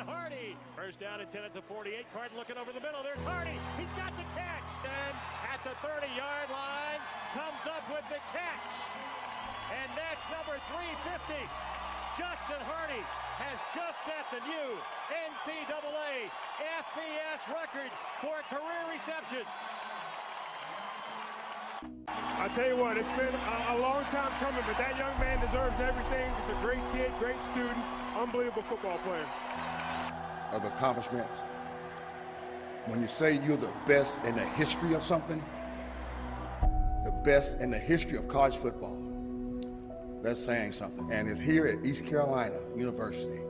Hardy. First down and 10 at the 48. Carden looking over the middle. There's Hardy. He's got the catch. And at the 30-yard line, comes up with the catch. And that's number 350. Justin Hardy has just set the new NCAA FBS record for career receptions. I tell you what, it's been a, a, long time coming, but that young man deserves everything. He's a great kid, great student, unbelievable football player. Of accomplishments. When you say you're the best in the history of something, the best in the history of college football, that's saying something. And it's here at East Carolina University